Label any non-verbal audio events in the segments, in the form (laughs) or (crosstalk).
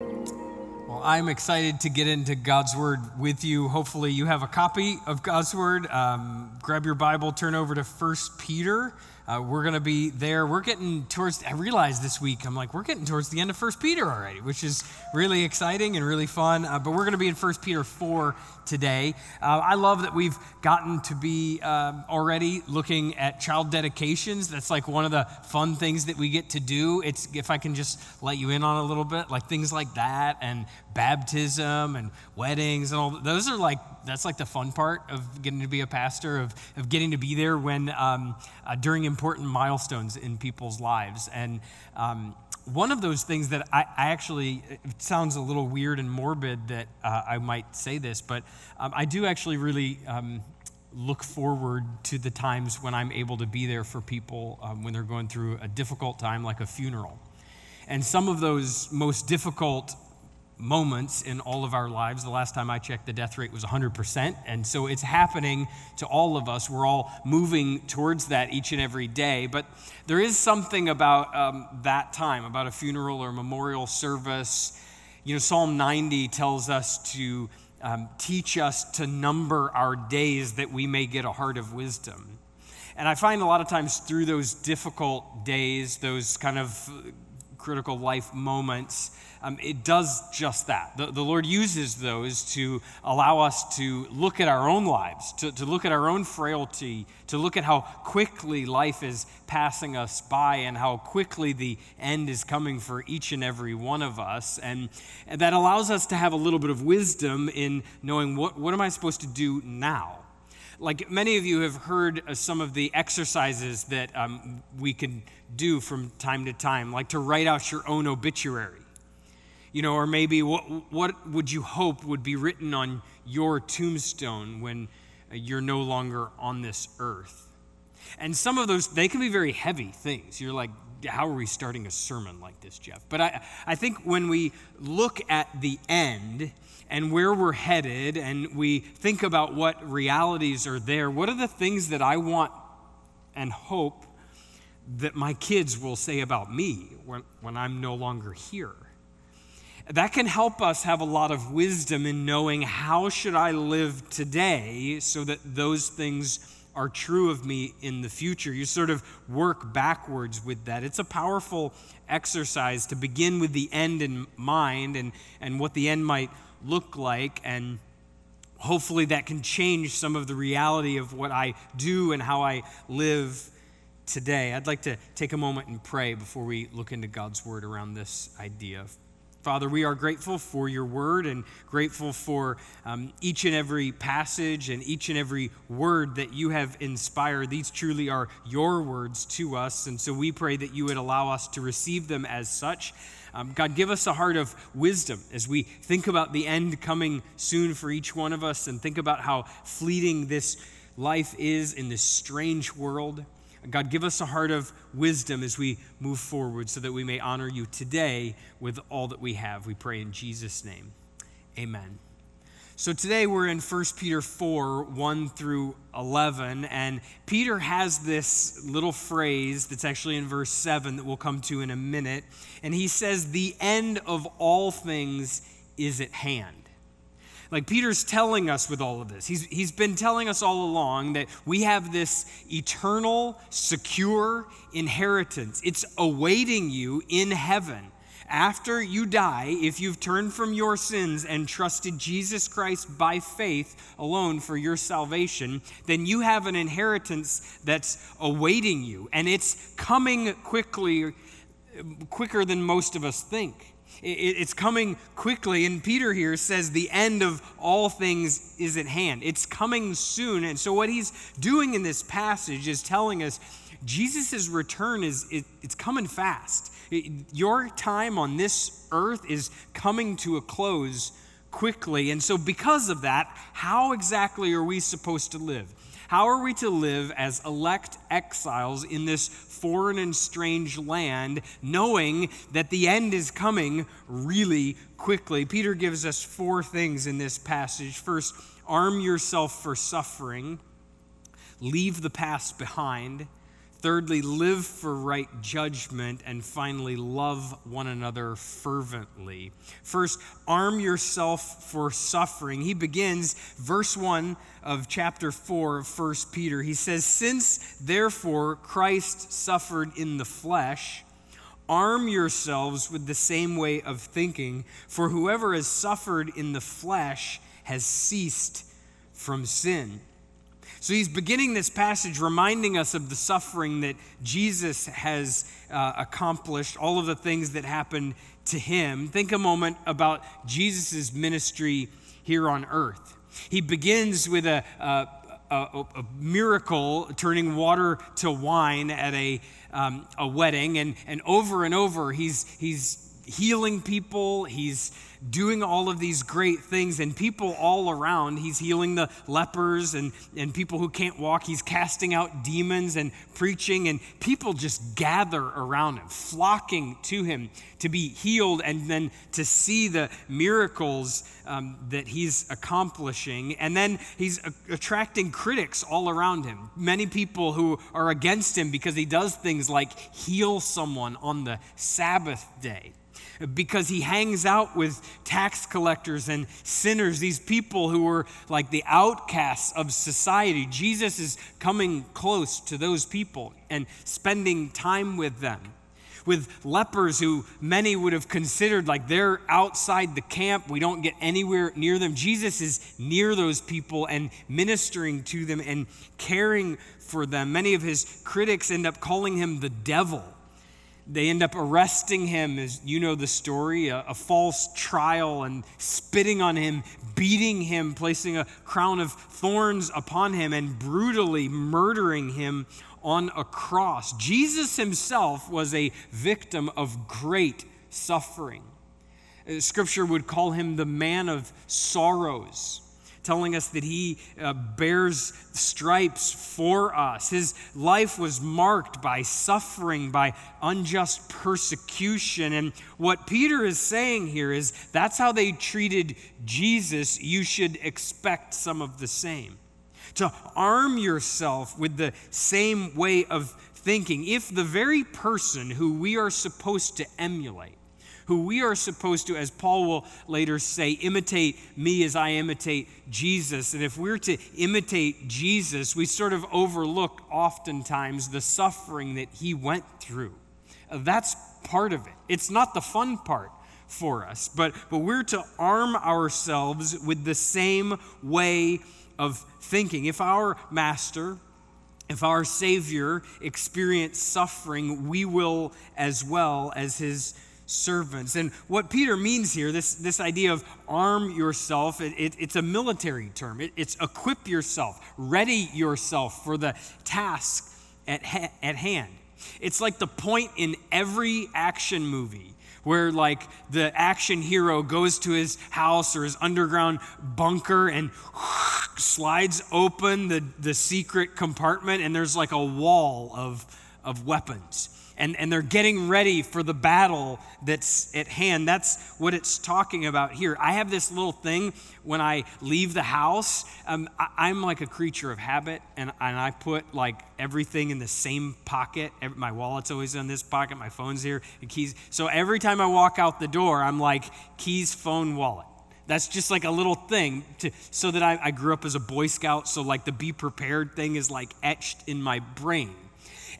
Well, I'm excited to get into God's Word with you. Hopefully, you have a copy of God's Word. Um, grab your Bible, turn over to First Peter. Uh, we're going to be there. We're getting towards, I realized this week, I'm like, we're getting towards the end of First Peter already, which is really exciting and really fun. Uh, but we're going to be in First Peter 4 today. Uh, I love that we've gotten to be um, already looking at child dedications. That's like one of the fun things that we get to do. It's, if I can just let you in on a little bit, like things like that and baptism and weddings and all those are like that's like the fun part of getting to be a pastor of, of getting to be there when um, uh, during important milestones in people's lives. And um, one of those things that I, I, actually it sounds a little weird and morbid that uh, i might say this but um, i do actually really um, look forward to the times when i'm able to be there for people um, when they're going through a difficult time like a funeral. And some of those most difficult moments in all of our lives. The last time I checked, the death rate was 100%. And so it's happening to all of us. We're all moving towards that each and every day. But there is something about um, that time, about a funeral or a memorial service. You know, Psalm 90 tells us to um, teach us to number our days that we may get a heart of wisdom. And I find a lot of times through those difficult days, those kind of critical life moments, um, it does just that. The, the, Lord uses those to allow us to look at our own lives, to, to look at our own frailty, to look at how quickly life is passing us by and how quickly the end is coming for each and every one of us. And, and that allows us to have a little bit of wisdom in knowing what, what am I supposed to do now? like many of you have heard some of the exercises that um, we can do from time to time, like to write out your own obituary you know, or maybe what, what would you hope would be written on your tombstone when uh, you're no longer on this earth? And some of those, they can be very heavy things. You're like, how are we starting a sermon like this, Jeff? But I, I think when we look at the end and where we're headed and we think about what realities are there, what are the things that I want and hope that my kids will say about me when, when I'm no longer here? that can help us have a lot of wisdom in knowing how should I live today so that those things are true of me in the future. You sort of work backwards with that. It's a powerful exercise to begin with the end in mind and, and what the end might look like. And hopefully that can change some of the reality of what I do and how I live today. I'd like to take a moment and pray before we look into God's word around this idea. Father, we are grateful for your word and grateful for um, each and every passage and each and every word that you have inspired. These truly are your words to us. And so we pray that you would allow us to receive them as such. Um, God, give us a heart of wisdom as we think about the end coming soon for each one of us and think about how fleeting this life is in this strange world. God, give us a heart of wisdom as we move forward so that we may honor you today with all that we have. We pray in Jesus' name. Amen. So today we're in 1 Peter 4 1 through 11, and Peter has this little phrase that's actually in verse 7 that we'll come to in a minute. And he says, The end of all things is at hand. Like Peter's telling us with all of this, he's, he's been telling us all along that we have this eternal, secure inheritance. It's awaiting you in heaven. After you die, if you've turned from your sins and trusted Jesus Christ by faith alone for your salvation, then you have an inheritance that's awaiting you. And it's coming quickly, quicker than most of us think. It's coming quickly. And Peter here says the end of all things is at hand. It's coming soon. And so, what he's doing in this passage is telling us Jesus' return is it, it's coming fast. Your time on this earth is coming to a close quickly. And so, because of that, how exactly are we supposed to live? How are we to live as elect exiles in this foreign and strange land, knowing that the end is coming really quickly? Peter gives us four things in this passage. First, arm yourself for suffering, leave the past behind. Thirdly, live for right judgment. And finally, love one another fervently. First, arm yourself for suffering. He begins, verse 1 of chapter 4 of 1 Peter. He says, Since therefore Christ suffered in the flesh, arm yourselves with the same way of thinking, for whoever has suffered in the flesh has ceased from sin. So he's beginning this passage reminding us of the suffering that Jesus has uh, accomplished, all of the things that happened to him. Think a moment about Jesus' ministry here on earth. He begins with a, a, a, a miracle turning water to wine at a, um, a wedding, and, and over and over he's, he's healing people, he's doing all of these great things, and people all around. He's healing the lepers and, and people who can't walk. He's casting out demons and preaching, and people just gather around him, flocking to him to be healed and then to see the miracles um, that he's accomplishing. And then he's a- attracting critics all around him. Many people who are against him because he does things like heal someone on the Sabbath day because he hangs out with tax collectors and sinners, these people who were like the outcasts of society. Jesus is coming close to those people and spending time with them. With lepers who many would have considered like they're outside the camp, we don't get anywhere near them. Jesus is near those people and ministering to them and caring for them. Many of his critics end up calling him the devil they end up arresting him, as you know the story, a, a, false trial, and spitting on him, beating him, placing a crown of thorns upon him, and brutally murdering him on a cross. Jesus himself was a victim of great suffering. Uh, scripture would call him the man of sorrows telling us that he uh, bears stripes for us. His life was marked by suffering, by unjust persecution. And what Peter is saying here is that's how they treated Jesus. You should expect some of the same. To arm yourself with the same way of thinking. If the very person who we are supposed to emulate, who we are supposed to, as Paul will later say, imitate me as I imitate Jesus. And if we're to imitate Jesus, we sort of overlook oftentimes the suffering that he went through. Uh, that's part of it. It's not the fun part for us, but, but we're to arm ourselves with the same way of thinking. If our master, if our Savior experienced suffering, we will as well as his servants. And what Peter means here, this, this idea of arm yourself, it, it, it's a military term. It, it's equip yourself, ready yourself for the task at, at hand. It's like the point in every action movie where like the action hero goes to his house or his underground bunker and (laughs) slides open the, the secret compartment and there's like a wall of, of weapons and, and they're getting ready for the battle that's at hand. That's what it's talking about here. I have this little thing when I leave the house. Um, I, am like a creature of habit, and, and I put like everything in the same pocket. My wallet's always in this pocket, my phone's here, and keys. So every time I walk out the door, I'm like, keys, phone, wallet. That's just like a little thing to, so that I, I grew up as a Boy Scout, so like the be prepared thing is like etched in my brain.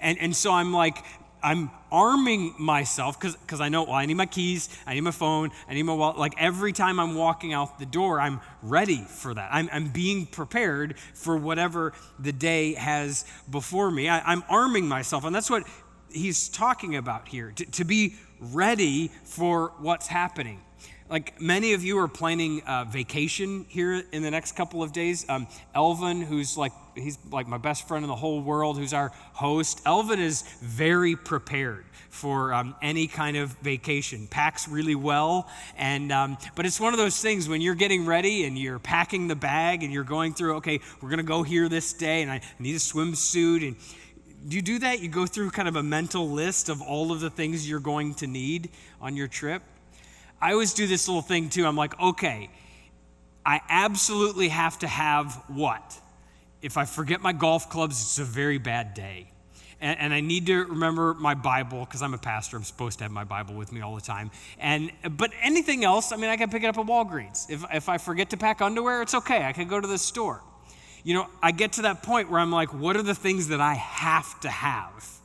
And, and so I'm like, I'm arming myself because I know, well, I need my keys, I need my phone, I need my wallet. Like every time I'm walking out the door, I'm ready for that. I'm, I'm being prepared for whatever the day has before me. I, am arming myself. And that's what he's talking about here to, to be ready for what's happening. Like many of you are planning a vacation here in the next couple of days. Um, Elvin, who's like he's like my best friend in the whole world, who's our host. Elvin is very prepared for um, any kind of vacation. Packs really well, and um, but it's one of those things when you're getting ready and you're packing the bag and you're going through. Okay, we're gonna go here this day, and I need a swimsuit and. Do you do that? You go through kind of a mental list of all of the things you're going to need on your trip. I always do this little thing too. I'm like, okay, I absolutely have to have what? If I forget my golf clubs, it's a very bad day. and, and I need to remember my Bible because I'm a pastor. I'm supposed to have my Bible with me all the time. And but anything else, I mean, I can pick it up at Walgreens. If if I forget to pack underwear, it's okay. I can go to the store. You know, I get to that point where I'm like, what are the things that I have to have?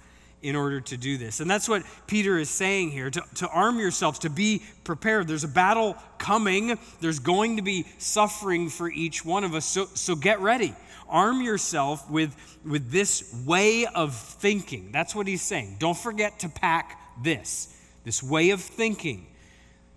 in order to do this. And that's what Peter is saying here to, to arm yourselves, to be prepared. There's a battle coming, there's going to be suffering for each one of us. So, so get ready. Arm yourself with, with this way of thinking. That's what he's saying. Don't forget to pack this, this way of thinking.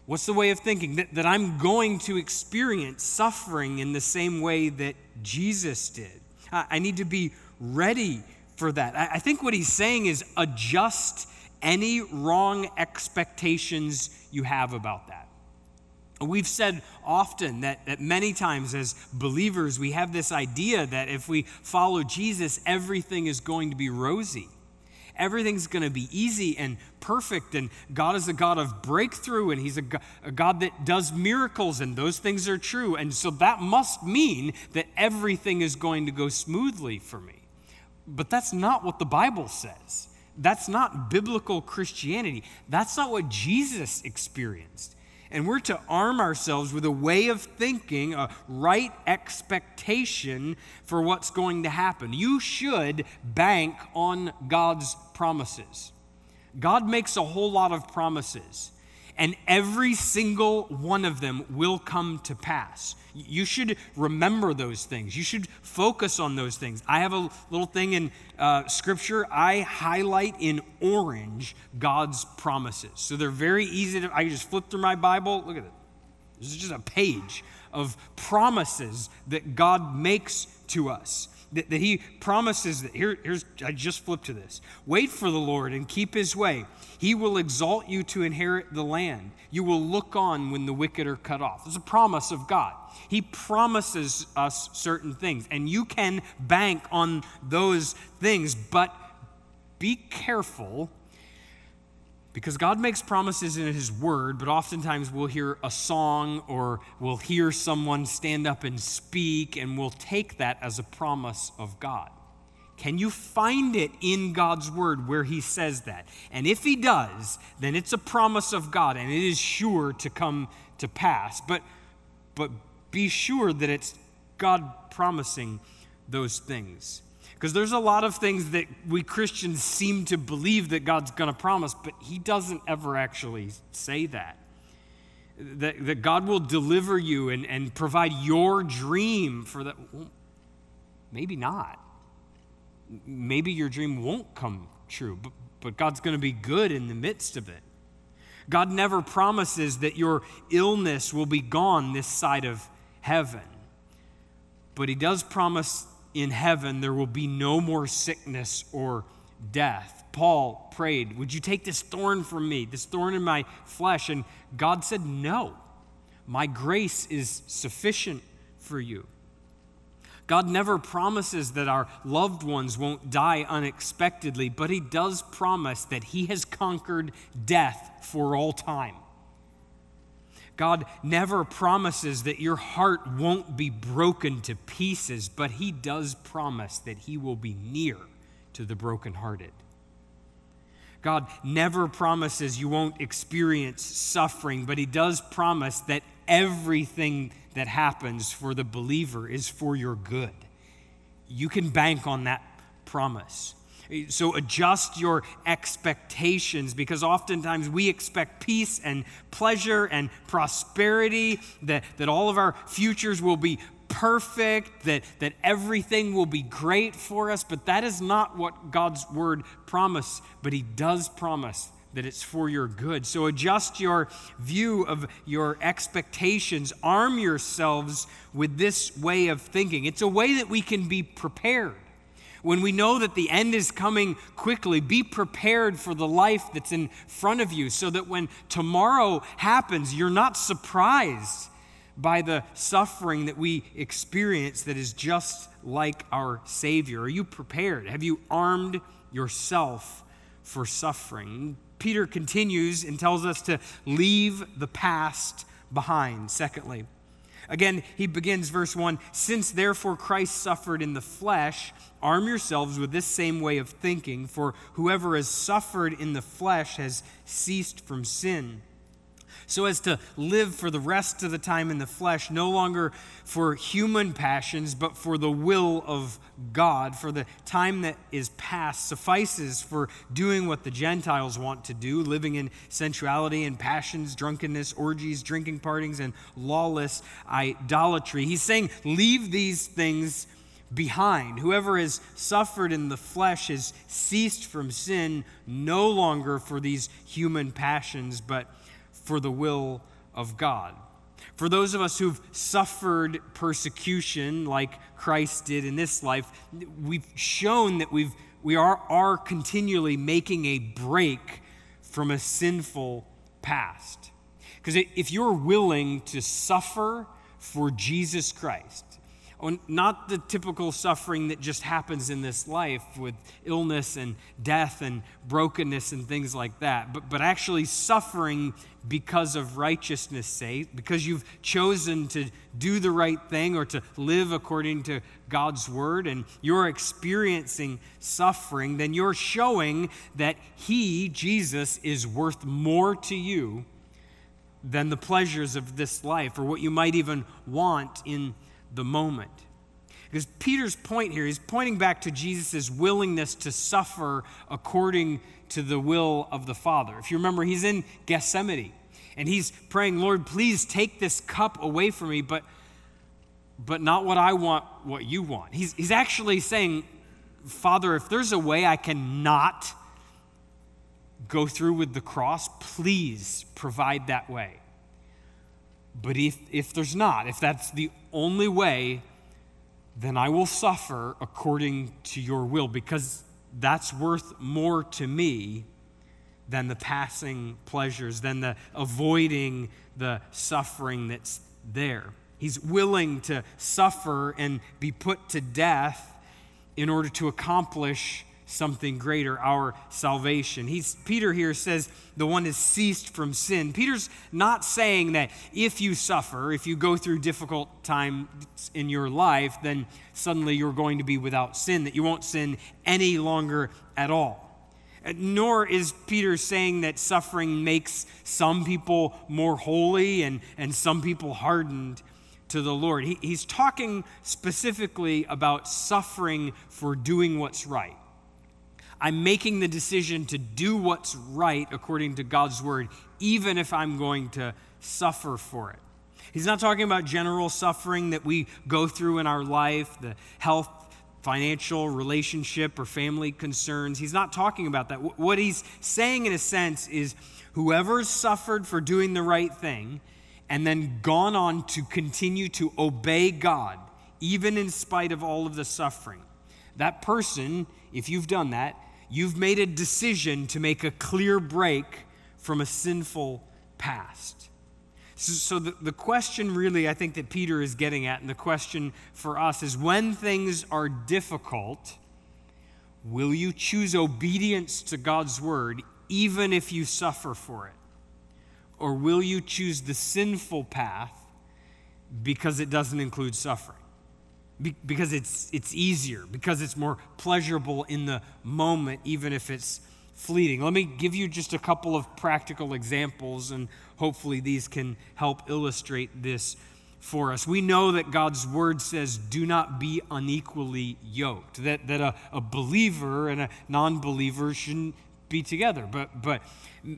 What's the way of thinking? That, that I'm going to experience suffering in the same way that Jesus did. I, I need to be ready for that. I, I think what he's saying is adjust any wrong expectations you have about that. We've said often that, that many times as believers, we have this idea that if we follow Jesus, everything is going to be rosy. Everything's going to be easy and perfect, and God is a God of breakthrough, and He's a, a God that does miracles, and those things are true. And so that must mean that everything is going to go smoothly for me. But that's not what the Bible says. That's not biblical Christianity. That's not what Jesus experienced. And we're to arm ourselves with a way of thinking, a right expectation for what's going to happen. You should bank on God's promises. God makes a whole lot of promises, and every single one of them will come to pass. You should remember those things. You should focus on those things. I have a little thing in uh, Scripture. I highlight in orange God's promises. So they're very easy to, I just flip through my Bible. Look at it. This is just a page of promises that God makes to us. That, that He promises that, here, here's, I just flipped to this. Wait for the Lord and keep His way. He will exalt you to inherit the land. You will look on when the wicked are cut off. It's a promise of God. He promises us certain things, and you can bank on those things, but be careful because God makes promises in His Word, but oftentimes we'll hear a song or we'll hear someone stand up and speak, and we'll take that as a promise of God. Can you find it in God's word where he says that? And if he does, then it's a promise of God and it is sure to come to pass. But but be sure that it's God promising those things. Because there's a lot of things that we Christians seem to believe that God's going to promise, but he doesn't ever actually say that. That, that God will deliver you and, and provide your dream for that. Well, maybe not maybe your dream won't come true, but, but God's going to be good in the midst of it. God never promises that your illness will be gone this side of heaven, but He does promise in heaven there will be no more sickness or death. Paul prayed, Would you take this thorn from me, this thorn in my flesh? And God said, No, my grace is sufficient for you. God never promises that our loved ones won't die unexpectedly, but He does promise that He has conquered death for all time. God never promises that your heart won't be broken to pieces, but He does promise that He will be near to the brokenhearted. God never promises you won't experience suffering, but He does promise that everything that happens for the believer is for your good. You can bank on that promise. So adjust your expectations because oftentimes we expect peace and pleasure and prosperity, that, that all of our futures will be perfect, that, that everything will be great for us, but that is not what God's word promised. But He does promise that it's for your good. So adjust your view of your expectations. Arm yourselves with this way of thinking. It's a way that we can be prepared. When we know that the end is coming quickly, be prepared for the life that's in front of you so that when tomorrow happens, you're not surprised by the suffering that we experience that is just like our Savior. Are you prepared? Have you armed yourself for suffering? Peter continues and tells us to leave the past behind. Secondly, Again, he begins verse 1 Since therefore Christ suffered in the flesh, arm yourselves with this same way of thinking, for whoever has suffered in the flesh has ceased from sin so as to live for the rest of the time in the flesh, no longer for human passions, but for the will of God. For the time that is past suffices for doing what the Gentiles want to do, living in sensuality and passions, drunkenness, orgies, drinking partings, and lawless idolatry. He's saying, leave these things behind. Whoever has suffered in the flesh has ceased from sin, no longer for these human passions, but for the will of God. For those of us who've suffered persecution like Christ did in this life, we've shown that we've, we are, are continually making a break from a sinful past. Because if you're willing to suffer for Jesus Christ, not the typical suffering that just happens in this life with illness and death and brokenness and things like that, but, but actually suffering because of righteousness' sake, because you've chosen to do the right thing or to live according to God's word, and you're experiencing suffering, then you're showing that He, Jesus, is worth more to you than the pleasures of this life or what you might even want in the moment. Because Peter's point here, he's pointing back to Jesus' willingness to suffer according to the will of the Father. If you remember, he's in Gethsemane and he's praying, Lord, please take this cup away from me, but, but not what I want, what you want. He's, he's actually saying, Father, if there's a way I cannot go through with the cross, please provide that way. But if, if there's not, if that's the only way, then I will suffer according to your will because that's worth more to me than the passing pleasures, than the avoiding the suffering that's there. He's willing to suffer and be put to death in order to accomplish something greater, our salvation. He's, Peter here says the one has ceased from sin. Peter's not saying that if you suffer, if you go through difficult times in your life, then suddenly you're going to be without sin, that you won't sin any longer at all. Nor is Peter saying that suffering makes some people more holy and, and some people hardened to the Lord. He, he's talking specifically about suffering for doing what's right. I'm making the decision to do what's right according to God's word, even if I'm going to suffer for it. He's not talking about general suffering that we go through in our life, the health financial relationship or family concerns. He's not talking about that. What he's saying, in a sense, is whoever's suffered for doing the right thing and then gone on to continue to obey God, even in spite of all of the suffering, that person, if you've done that, you've made a decision to make a clear break from a sinful past. So, the, the question, really, I think that Peter is getting at, and the question for us is when things are difficult, will you choose obedience to God's word even if you suffer for it? Or will you choose the sinful path because it doesn't include suffering? Be- because it's, it's easier, because it's more pleasurable in the moment, even if it's fleeting. Let me give you just a couple of practical examples, and hopefully these can help illustrate this for us. We know that God's word says, do not be unequally yoked, that, that a, a believer and a non believer shouldn't be together. But, but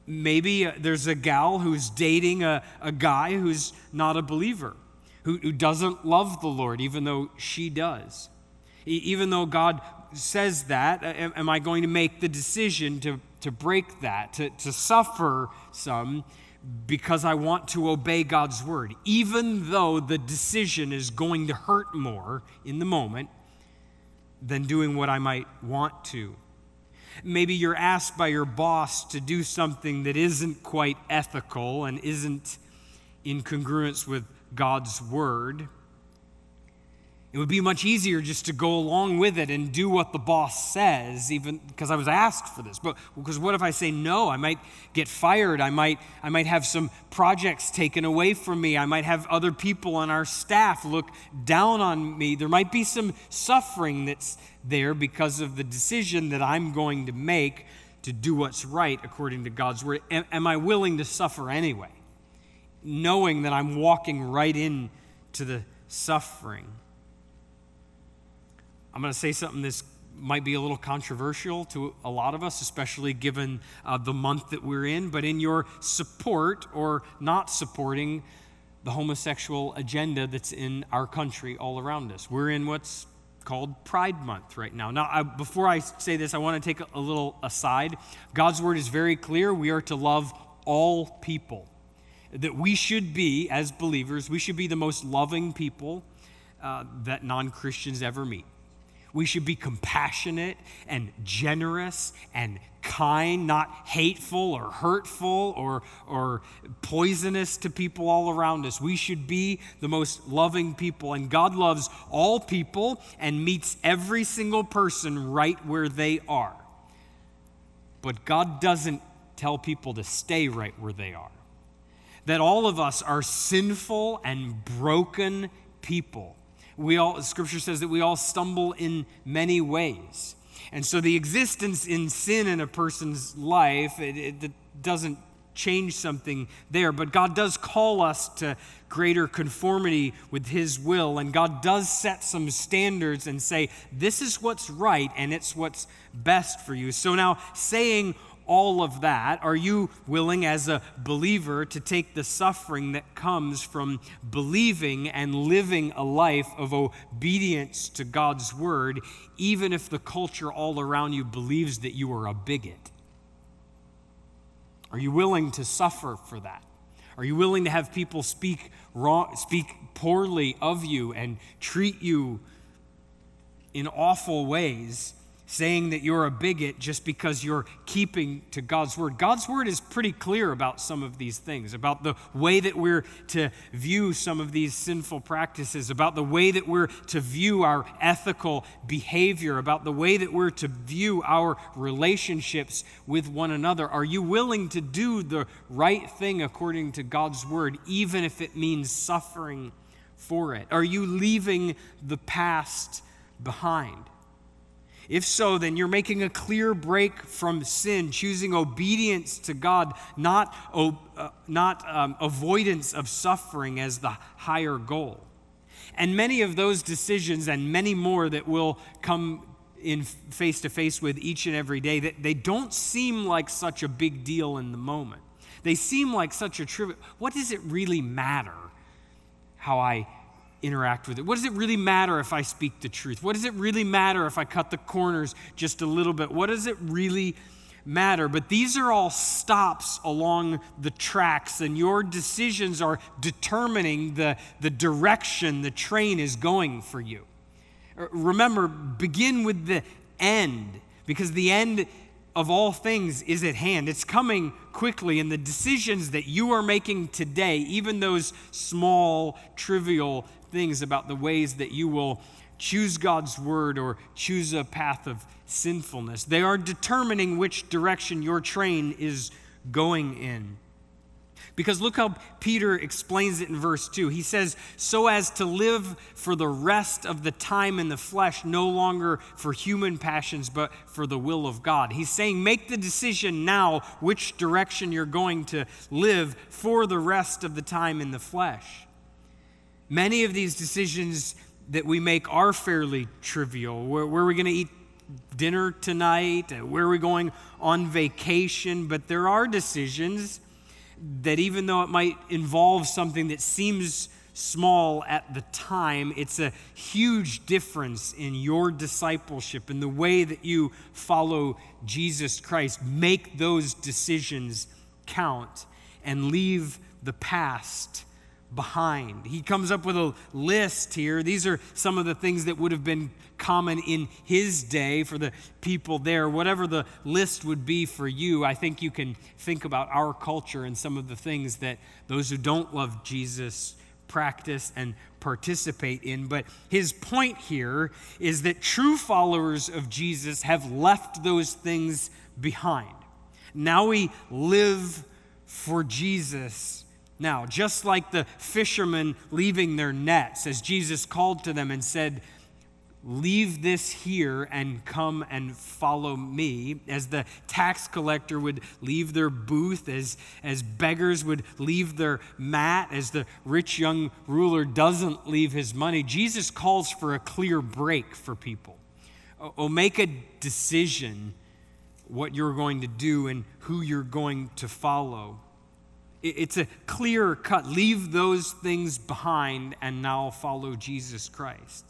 maybe uh, there's a gal who's dating a, a guy who's not a believer, who, who doesn't love the Lord, even though she does. Even though God says that, am I going to make the decision to, to break that, to, to suffer some because I want to obey God's word, even though the decision is going to hurt more in the moment than doing what I might want to? Maybe you're asked by your boss to do something that isn't quite ethical and isn't in congruence with God's word It would be much easier just to go along with it and do what the boss says, even because I was asked for this. But because what if I say no? I might get fired. I might, I might have some projects taken away from me. I might have other people on our staff look down on me. There might be some suffering that's there because of the decision that I'm going to make to do what's right according to God's word. Am, am I willing to suffer anyway? Knowing that I'm walking right into the suffering. I'm going to say something that's might be a little controversial to a lot of us, especially given uh, the month that we're in, but in your support or not supporting the homosexual agenda that's in our country all around us. We're in what's called Pride Month right now. Now, I, before I say this, I want to take a, a little aside. God's word is very clear. We are to love all people. That we should be, as believers, we should be the most loving people uh, that non Christians ever meet. We should be compassionate and generous and kind, not hateful or hurtful or, or poisonous to people all around us. We should be the most loving people. And God loves all people and meets every single person right where they are. But God doesn't tell people to stay right where they are. That all of us are sinful and broken people we all, scripture says that we all stumble in many ways. And so the existence in sin in a person's life, it, it doesn't change something there. But God does call us to greater conformity with His will. And God does set some standards and say, this is what's right and it's what's best for you. So now, saying all of that, are you willing as a believer to take the suffering that comes from believing and living a life of obedience to God's word, even if the culture all around you believes that you are a bigot? Are you willing to suffer for that? Are you willing to have people speak wrong, speak poorly of you and treat you in awful ways saying that you're a bigot just because you're keeping to God's word. God's word is pretty clear about some of these things, about the way that we're to view some of these sinful practices, about the way that we're to view our ethical behavior, about the way that we're to view our relationships with one another. Are you willing to do the right thing according to God's word, even if it means suffering for it? Are you leaving the past behind? If so, then you're making a clear break from sin, choosing obedience to God, not, uh, not um, avoidance of suffering as the higher goal. And many of those decisions, and many more that will come in face to face with each and every day, that they don't seem like such a big deal in the moment. They seem like such a trivial. What does it really matter how I interact with it? What does it really matter if I speak the truth? What does it really matter if I cut the corners just a little bit? What does it really matter? But these are all stops along the tracks, and your decisions are determining the, the direction the train is going for you. Uh, remember, begin with the end, because the end of all things is at hand. It's coming quickly, and the decisions that you are making today, even those small, trivial things about the ways that you will choose God's word or choose a path of sinfulness. They are determining which direction your train is going in. Because look how Peter explains it in verse 2. He says, So as to live for the rest of the time in the flesh, no longer for human passions, but for the will of God. He's saying, Make the decision now which direction you're going to live for the rest of the time in the flesh. Many of these decisions that we make are fairly trivial. Where, where are we going to eat dinner tonight? Where are we going on vacation? But there are decisions that, even though it might involve something that seems small at the time, it's a huge difference in your discipleship and the way that you follow Jesus Christ. Make those decisions count and leave the past behind. He comes up with a list here. These are some of the things that would have been common in his day for the people there. Whatever the list would be for you, I think you can think about our culture and some of the things that those who don't love Jesus practice and participate in. But his point here is that true followers of Jesus have left those things behind. Now we live for Jesus. Now, just like the fishermen leaving their nets, as Jesus called to them and said, Leave this here and come and follow me. As the tax collector would leave their booth, as, as beggars would leave their mat, as the rich young ruler doesn't leave his money, Jesus calls for a clear break for people. Oh, make a decision what you're going to do and who you're going to follow. It's a clear cut. Leave those things behind and now follow Jesus Christ.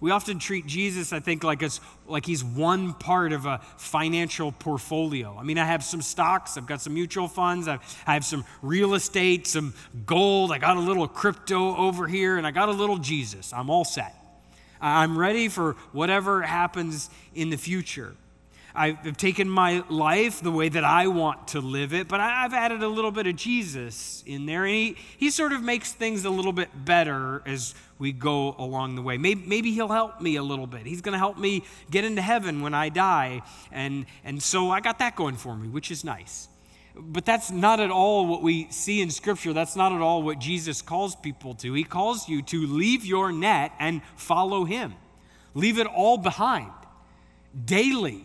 We often treat Jesus, I think, like, it's, like he's one part of a financial portfolio. I mean, I have some stocks, I've got some mutual funds, I've, I have some real estate, some gold, I got a little crypto over here, and I got a little Jesus. I'm all set. I'm ready for whatever happens in the future. I've taken my life the way that I want to live it, but I've added a little bit of Jesus in there. And he, he sort of makes things a little bit better as we go along the way. Maybe, maybe he'll help me a little bit. He's going to help me get into heaven when I die. And, and so I got that going for me, which is nice. But that's not at all what we see in Scripture. That's not at all what Jesus calls people to. He calls you to leave your net and follow him, leave it all behind daily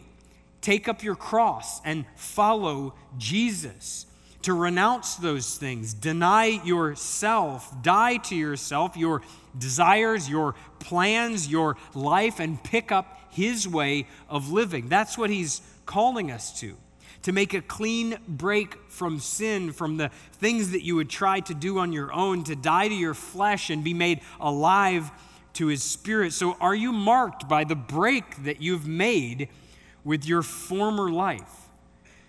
take up your cross and follow Jesus. To renounce those things, deny yourself, die to yourself, your desires, your plans, your life, and pick up His way of living. That's what He's calling us to. To make a clean break from sin, from the things that you would try to do on your own, to die to your flesh and be made alive to His Spirit. So, are you marked by the break that you've made? With your former life,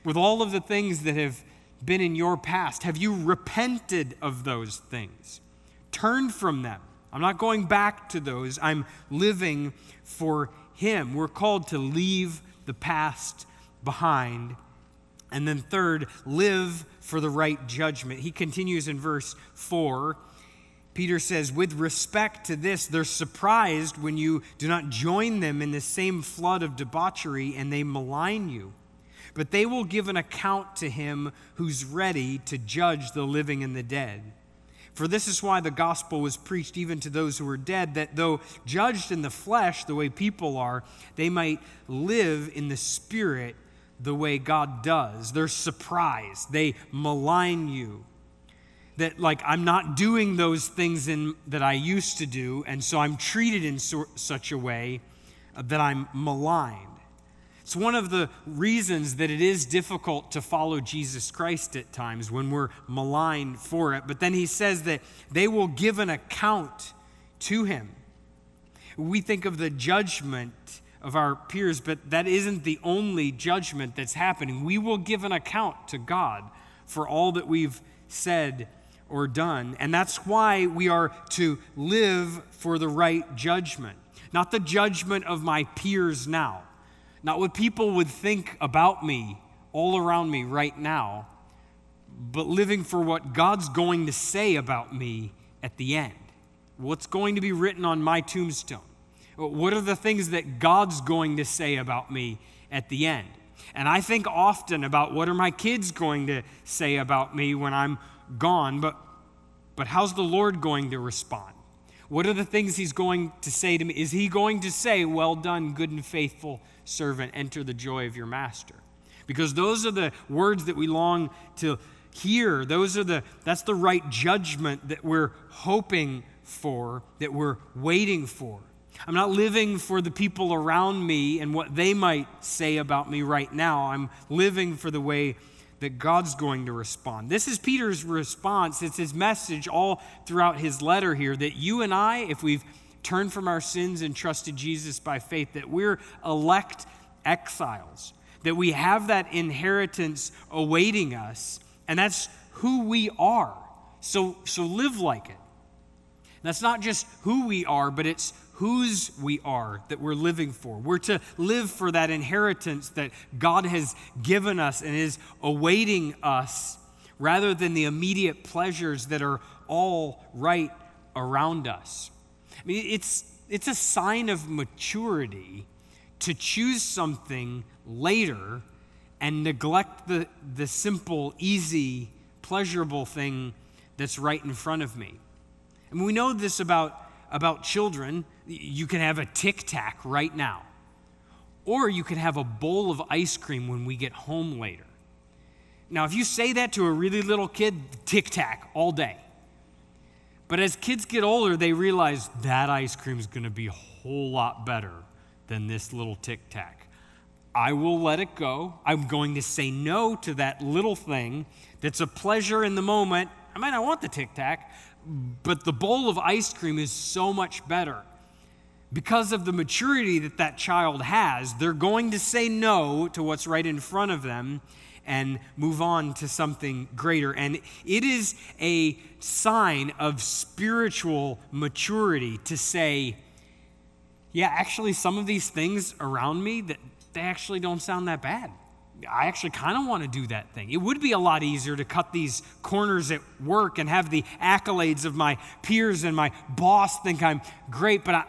with all of the things that have been in your past? Have you repented of those things? Turned from them. I'm not going back to those. I'm living for Him. We're called to leave the past behind. And then, third, live for the right judgment. He continues in verse 4 Peter says, with respect to this, they're surprised when you do not join them in the same flood of debauchery and they malign you. But they will give an account to him who's ready to judge the living and the dead. For this is why the gospel was preached even to those who are dead, that though judged in the flesh the way people are, they might live in the spirit the way God does. They're surprised, they malign you that like I'm not doing those things in, that I used to do, and so I'm treated in so, such a way uh, that I'm maligned. It's one of the reasons that it is difficult to follow Jesus Christ at times when we're maligned for it. But then he says that they will give an account to him. We think of the judgment of our peers, but that isn't the only judgment that's happening. We will give an account to God for all that we've said or done. And that's why we are to live for the right judgment, not the judgment of my peers now, not what people would think about me all around me right now, but living for what God's going to say about me at the end. What's going to be written on my tombstone? What are the things that God's going to say about me at the end? And I think often about what are my kids going to say about me when I'm gone, but, but how's the Lord going to respond? What are the things he's going to say to me? Is he going to say, Well done, good and faithful servant, enter the joy of your master? Because those are the words that we long to hear. Those are the that's the right judgment that we're hoping for, that we're waiting for. I'm not living for the people around me and what they might say about me right now. I'm living for the way that God's going to respond. This is Peter's response. It's his message all throughout his letter here that you and I, if we've turned from our sins and trusted Jesus by faith, that we're elect exiles, that we have that inheritance awaiting us, and that's who we are. So, so live like it. That's not just who we are, but it's whose we are that we're living for. We're to live for that inheritance that God has given us and is awaiting us rather than the immediate pleasures that are all right around us. I mean, it's, it's a sign of maturity to choose something later and neglect the, the simple, easy, pleasurable thing that's right in front of me. And we know this about, about children. You can have a tic tac right now, or you can have a bowl of ice cream when we get home later. Now, if you say that to a really little kid, tic tac all day. But as kids get older, they realize that ice cream is going to be a whole lot better than this little tic tac. I will let it go. I'm going to say no to that little thing that's a pleasure in the moment. I might not want the tic tac, but the bowl of ice cream is so much better. Because of the maturity that that child has, they're going to say no to what's right in front of them and move on to something greater. And it is a sign of spiritual maturity to say, yeah, actually, some of these things around me that they actually don't sound that bad. I actually kind of want to do that thing. It would be a lot easier to cut these corners at work and have the accolades of my peers and my boss think I'm great, but I,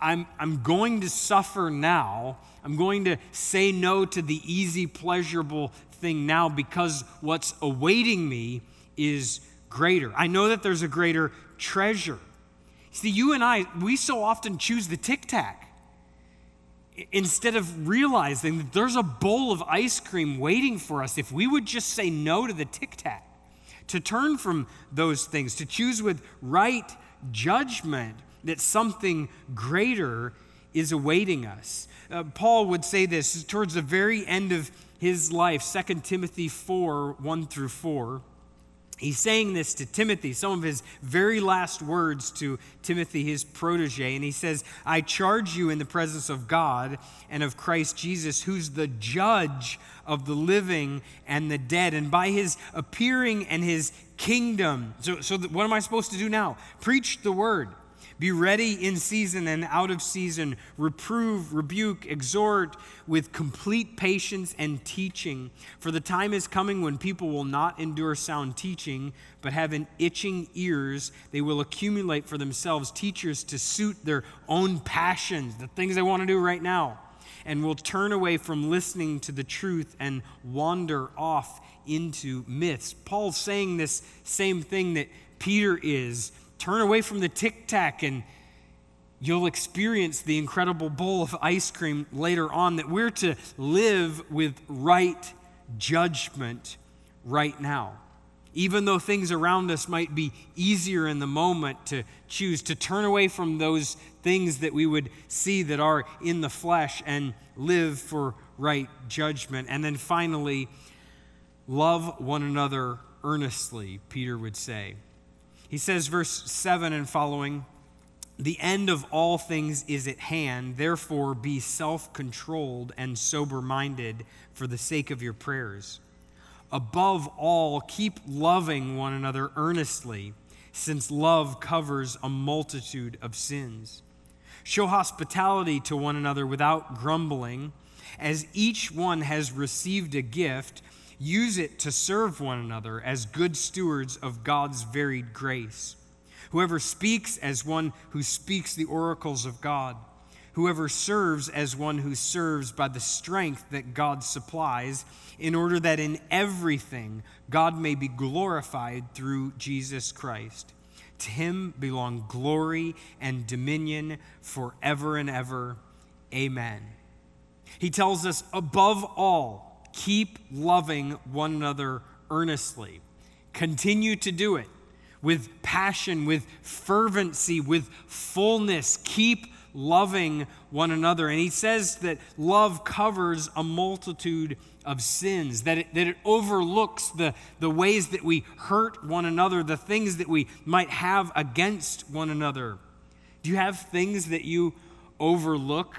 I'm, I'm going to suffer now. I'm going to say no to the easy, pleasurable thing now because what's awaiting me is greater. I know that there's a greater treasure. See, you and I, we so often choose the tic tac instead of realizing that there's a bowl of ice cream waiting for us if we would just say no to the tic tac, to turn from those things, to choose with right judgment that something greater is awaiting us. Uh, Paul would say this towards the very end of his life, 2 Timothy 4 1 through 4. He's saying this to Timothy, some of his very last words to Timothy, his protege. And he says, I charge you in the presence of God and of Christ Jesus, who's the judge of the living and the dead, and by his appearing and his kingdom. So, so what am I supposed to do now? Preach the word. Be ready in season and out of season. Reprove, rebuke, exhort with complete patience and teaching. For the time is coming when people will not endure sound teaching, but have an itching ears, they will accumulate for themselves teachers to suit their own passions, the things they want to do right now, and will turn away from listening to the truth and wander off into myths. Paul's saying this same thing that Peter is Turn away from the tic tac and you'll experience the incredible bowl of ice cream later on that we're to live with right judgment right now. Even though things around us might be easier in the moment to choose, to turn away from those things that we would see that are in the flesh and live for right judgment. And then finally, love one another earnestly, Peter would say. He says, verse 7 and following, the end of all things is at hand. Therefore, be self controlled and sober minded for the sake of your prayers. Above all, keep loving one another earnestly, since love covers a multitude of sins. Show hospitality to one another without grumbling. As each one has received a gift, Use it to serve one another as good stewards of God's varied grace. Whoever speaks as one who speaks the oracles of God. Whoever serves as one who serves by the strength that God supplies, in order that in everything God may be glorified through Jesus Christ. To him belong glory and dominion forever and ever. Amen. He tells us, above all, keep loving one another earnestly. Continue to do it with passion, with fervency, with fullness. Keep loving one another. And he says that love covers a multitude of sins, that it, that it overlooks the, the ways that we hurt one another, the things that we might have against one another. Do you have things that you overlook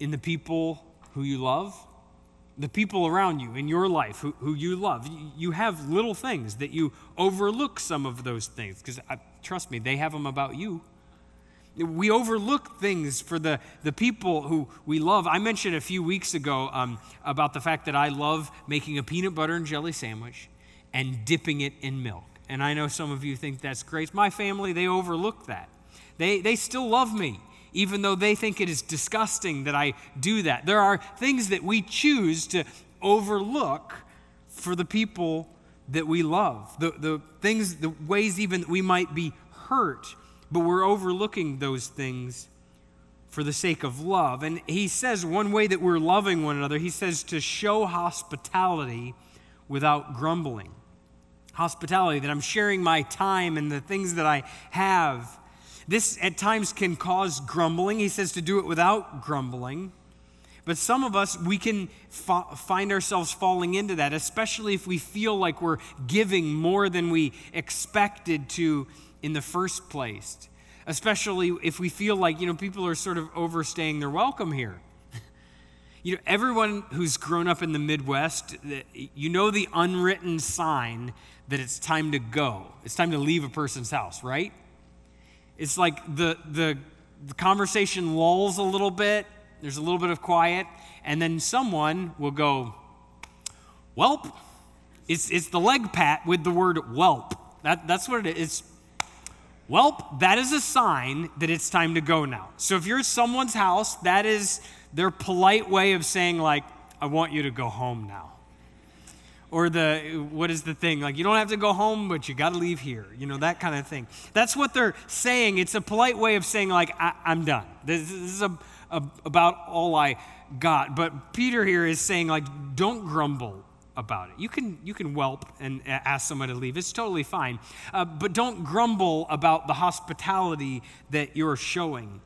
in the people who you love? The people around you in your life who, who you love. You have little things that you overlook some of those things because trust me, they have them about you. We overlook things for the, the people who we love. I mentioned a few weeks ago um, about the fact that I love making a peanut butter and jelly sandwich and dipping it in milk. And I know some of you think that's great. My family, they overlook that. They, they still love me, even though they think it is disgusting that I do that. There are things that we choose to overlook for the people that we love, the, the things, the ways even that we might be hurt, but we're overlooking those things for the sake of love. And he says one way that we're loving one another, he says to show hospitality without grumbling. Hospitality, that I'm sharing my time and the things that I have. This at times can cause grumbling. He says to do it without grumbling. But some of us, we can fa- find ourselves falling into that, especially if we feel like we're giving more than we expected to in the first place. Especially if we feel like, you know, people are sort of overstaying their welcome here. (laughs) you know, everyone who's grown up in the Midwest, you know the unwritten sign that it's time to go. It's time to leave a person's house, right? It's like the, the, the conversation lulls a little bit there's a little bit of quiet, and then someone will go, Welp. It's, it's the leg pat with the word whelp. That, that's what it is. Welp, that is a sign that it's time to go now. So if you're at someone's house, that is their polite way of saying, like, I want you to go home now. Or the, what is the thing? Like, you don't have to go home, but you got to leave here. You know, that kind of thing. That's what they're saying. It's a polite way of saying, like, I, am done. This, this is a, about all I got. But Peter here is saying, like, don't grumble about it. You can, you can whelp and ask someone to leave. It's totally fine. Uh, but don't grumble about the hospitality that you're showing.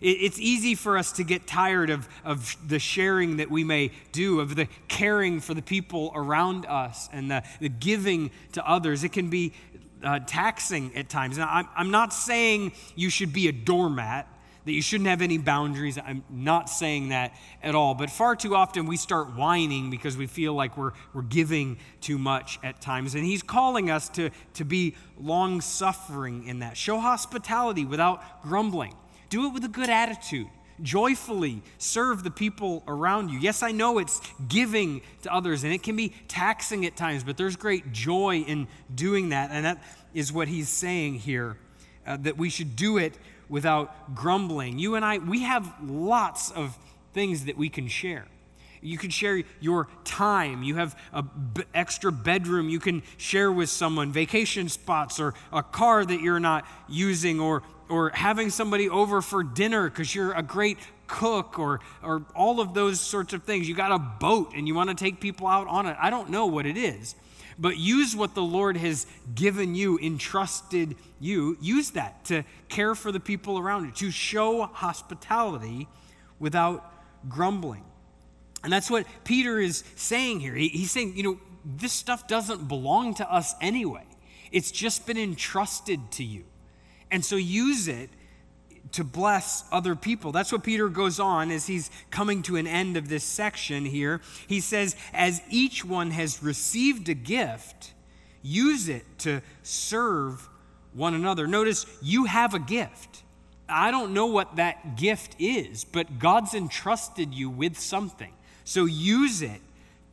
It, it's easy for us to get tired of, of the sharing that we may do, of the caring for the people around us and the, the giving to others. It can be uh, taxing at times. Now, I'm, I'm not saying you should be a doormat that you shouldn't have any boundaries. I'm not saying that at all. But far too often we start whining because we feel like we're, we're giving too much at times. And he's calling us to, to be long suffering in that. Show hospitality without grumbling, do it with a good attitude. Joyfully serve the people around you. Yes, I know it's giving to others and it can be taxing at times, but there's great joy in doing that. And that is what he's saying here uh, that we should do it without grumbling. You and I, we have lots of things that we can share. You can share your time. You have an b- extra bedroom you can share with someone, vacation spots, or a car that you're not using, or, or having somebody over for dinner because you're a great cook, or, or all of those sorts of things. You got a boat and you want to take people out on it. I don't know what it is but use what the Lord has given you, entrusted you. Use that to care for the people around you, to show hospitality without grumbling. And that's what Peter is saying here. He, he's saying, you know, this stuff doesn't belong to us anyway, it's just been entrusted to you. And so use it to bless other people. That's what Peter goes on as he's coming to an end of this section here. He says, As each one has received a gift, use it to serve one another. Notice you have a gift. I don't know what that gift is, but God's entrusted you with something. So use it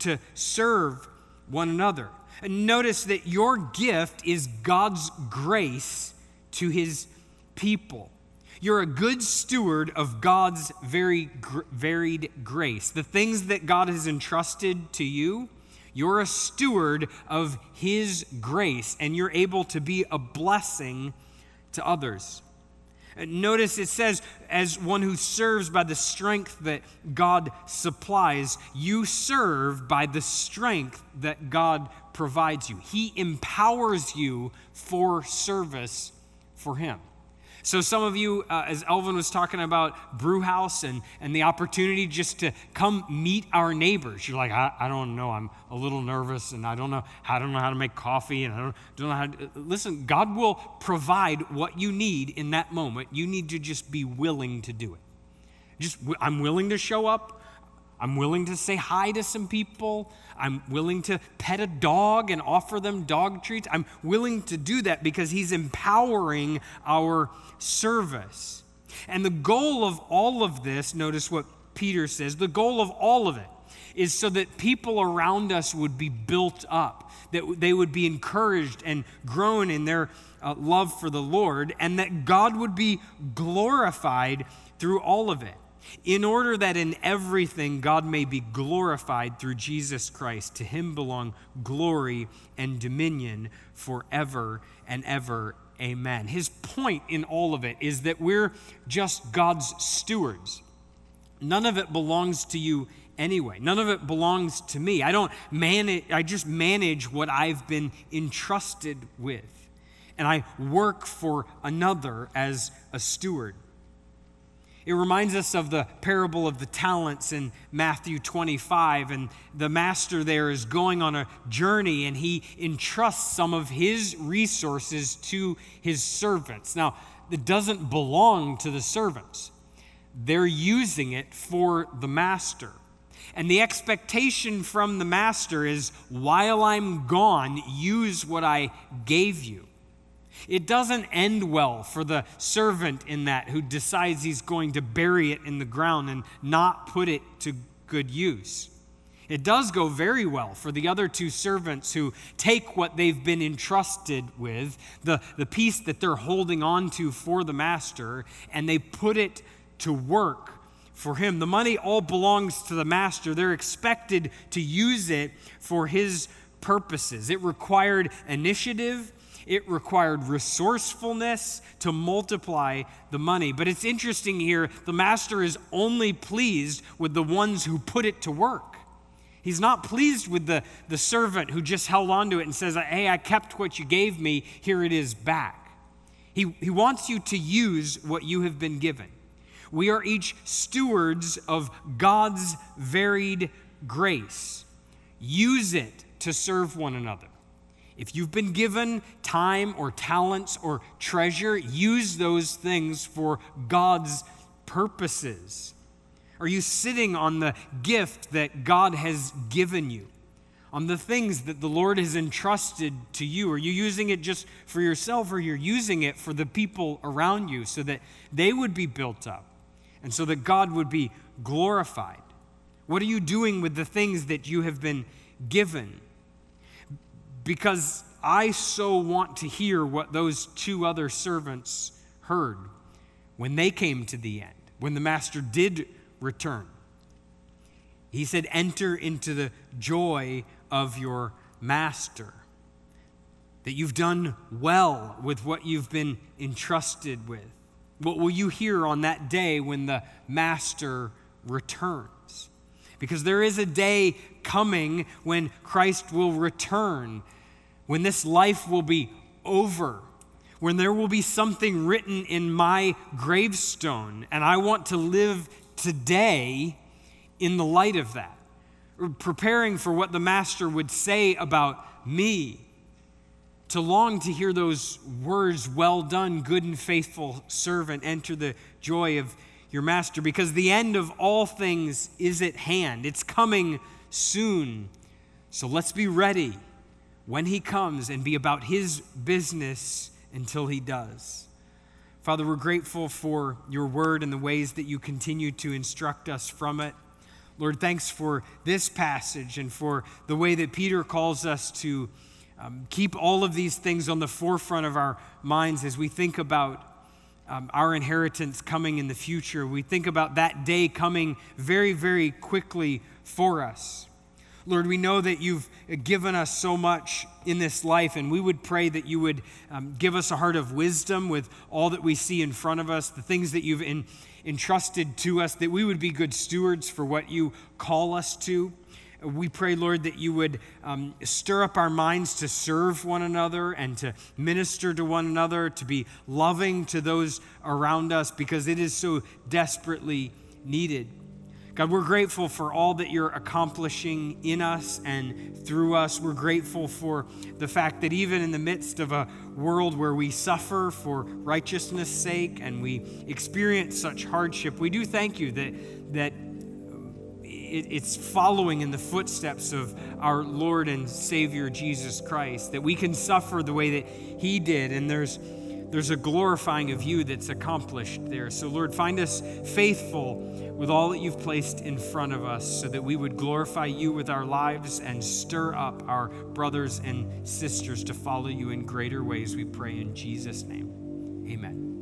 to serve one another. And notice that your gift is God's grace to his people. You're a good steward of God's very gr- varied grace. The things that God has entrusted to you, you're a steward of His grace, and you're able to be a blessing to others. Notice it says, as one who serves by the strength that God supplies, you serve by the strength that God provides you. He empowers you for service for Him. So, some of you, uh, as Elvin was talking about Brewhouse and, and the opportunity just to come meet our neighbors, you're like, I, I don't know, I'm a little nervous and I don't know, I don't know how to make coffee and I don't, don't know how to. Listen, God will provide what you need in that moment. You need to just be willing to do it. Just, I'm willing to show up. I'm willing to say hi to some people. I'm willing to pet a dog and offer them dog treats. I'm willing to do that because He's empowering our service. And the goal of all of this, notice what Peter says, the goal of all of it is so that people around us would be built up, that they would be encouraged and grown in their uh, love for the Lord, and that God would be glorified through all of it, in order that in everything God may be glorified through Jesus Christ. To him belong glory and dominion forever and ever. Amen. His point in all of it is that we're just God's stewards. None of it belongs to you anyway. None of it belongs to me. I don't manage, I just manage what I've been entrusted with. And I work for another as a steward. It reminds us of the parable of the talents in Matthew 25. And the master there is going on a journey and he entrusts some of his resources to his servants. Now, it doesn't belong to the servants, they're using it for the master. And the expectation from the master is while I'm gone, use what I gave you. It doesn't end well for the servant in that who decides he's going to bury it in the ground and not put it to good use. It does go very well for the other two servants who take what they've been entrusted with, the, the piece that they're holding on to for the master, and they put it to work for him. The money all belongs to the master. They're expected to use it for his purposes. It required initiative, it required resourcefulness to multiply the money. But it's interesting here the master is only pleased with the ones who put it to work. He's not pleased with the, the servant who just held on to it and says, Hey, I kept what you gave me, here it is back. He, he wants you to use what you have been given. We are each stewards of God's varied grace. Use it to serve one another. If you've been given time or talents or treasure, use those things for God's purposes. Are you sitting on the gift that God has given you? On the things that the Lord has entrusted to you? Are you using it just for yourself or you're using it for the people around you so that they would be built up and so that God would be glorified? What are you doing with the things that you have been given? Because I so want to hear what those two other servants heard when they came to the end, when the master did return. He said, Enter into the joy of your master. That you've done well with what you've been entrusted with. What will you hear on that day when the master returns? Because there is a day coming when Christ will return when this life will be over, when there will be something written in my gravestone, and I want to live today in the light of that, preparing for what the Master would say about me, to long to hear those words, well done, good and faithful servant, enter the joy of your Master, because the end of all things is at hand. It's coming soon. So let's be ready when he comes and be about his business until he does. Father, we're grateful for your word and the ways that you continue to instruct us from it. Lord, thanks for this passage and for the way that Peter calls us to um, keep all of these things on the forefront of our minds as we think about um, our inheritance coming in the future. We think about that day coming very, very quickly for us. Lord, we know that you've given us so much in this life, and we would pray that you would um, give us a heart of wisdom with all that we see in front of us, the things that you've in, entrusted to us, that we would be good stewards for what you call us to. We pray, Lord, that you would um, stir up our minds to serve one another and to minister to one another, to be loving to those around us, because it is so desperately needed. God, we're grateful for all that you're accomplishing in us and through us. We're grateful for the fact that even in the midst of a world where we suffer for righteousness' sake and we experience such hardship, we do thank you that, that it's following in the footsteps of our Lord and Savior Jesus Christ, that we can suffer the way that He did. And there's there's a glorifying of you that's accomplished there. So, Lord, find us faithful with all that you've placed in front of us so that we would glorify you with our lives and stir up our brothers and sisters to follow you in greater ways. We pray in Jesus' name. Amen.